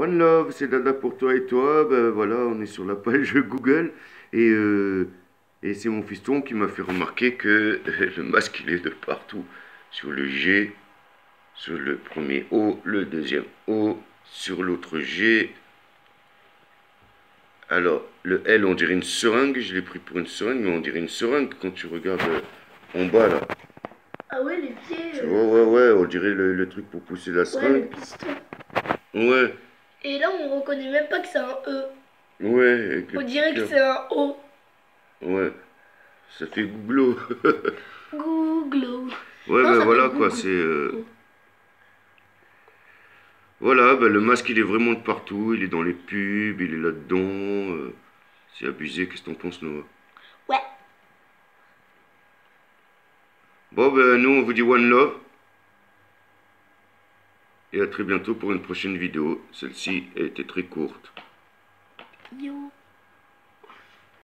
One Love, c'est Dada pour toi et toi. Ben voilà, on est sur la page Google. Et, euh, et c'est mon fiston qui m'a fait remarquer que le masque, il est de partout. Sur le G, sur le premier O, le deuxième O, sur l'autre G. Alors, le L, on dirait une seringue. Je l'ai pris pour une seringue, mais on dirait une seringue quand tu regardes euh, en bas, là. Ah ouais, les pieds. Ouais, ouais, ouais, on dirait le, le truc pour pousser la Ouais, le seringue. piston. Ouais, Et là, on reconnaît même pas que c'est un E. ouais. On dirait que c'est un O. Ouais, ça fait gouglo. Google. Ouais, ben ça voilà quoi, c'est. euh, Voilà, ben le masque il est vraiment de partout, il est dans les pubs, il est là-dedans. euh, C'est abusé, qu'est-ce que t'en penses, Noah? Ouais. Bon, ben nous on vous dit One Love. Et à très bientôt pour une prochaine vidéo. Celle-ci a été très courte.